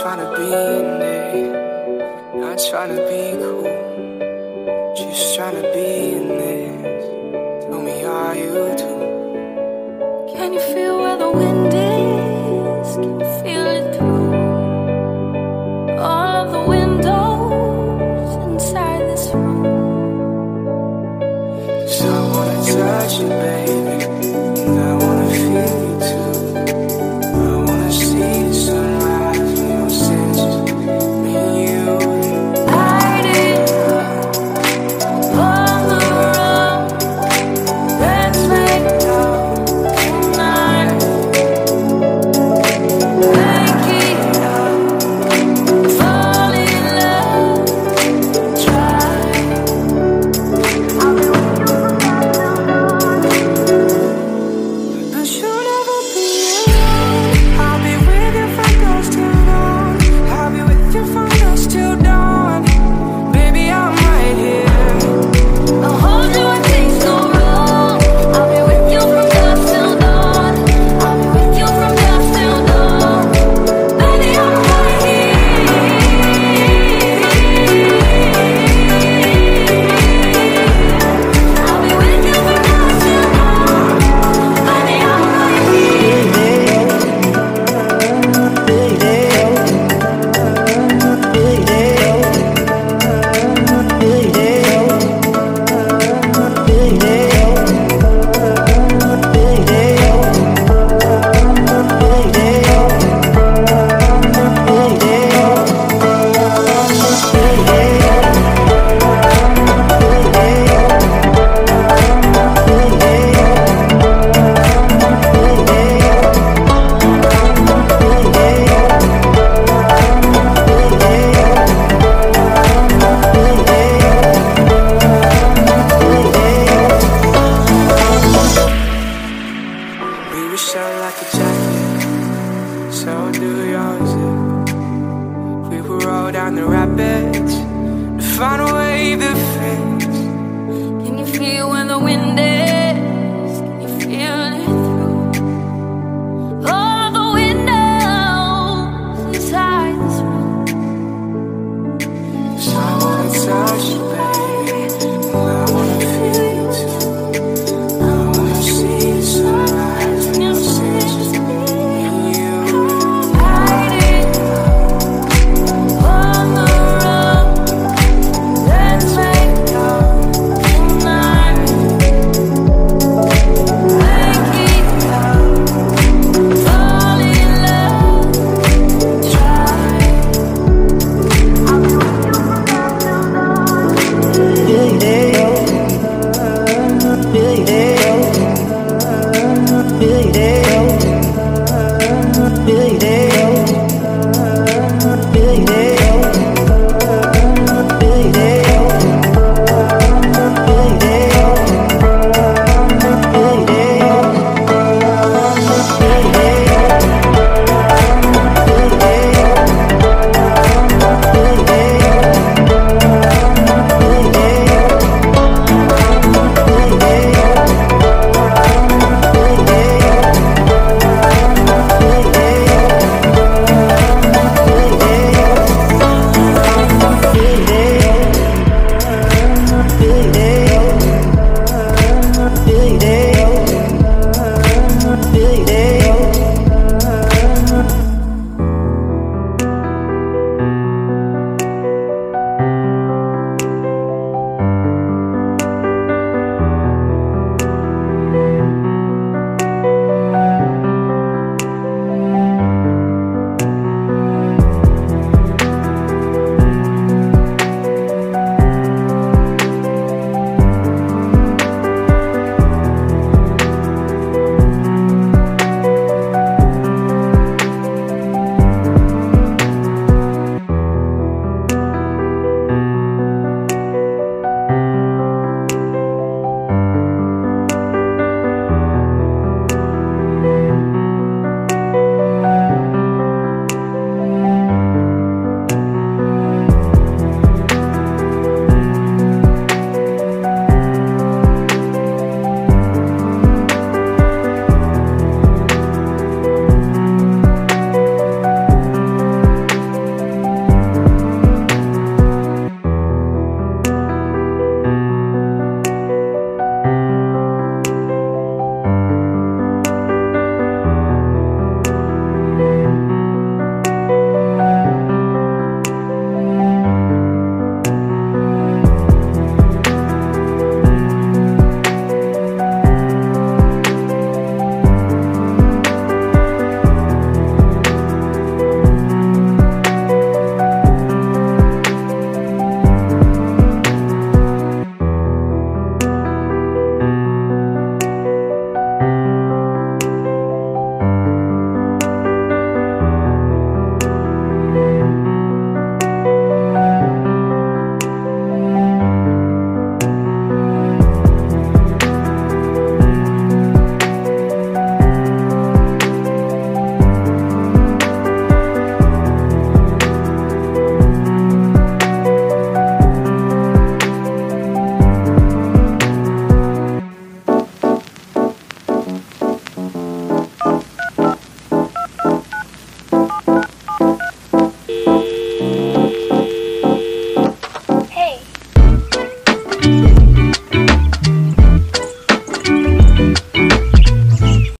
trying to be in it, not trying to be cool, just trying to be in this. Tell me, are you too? Can you feel where the wind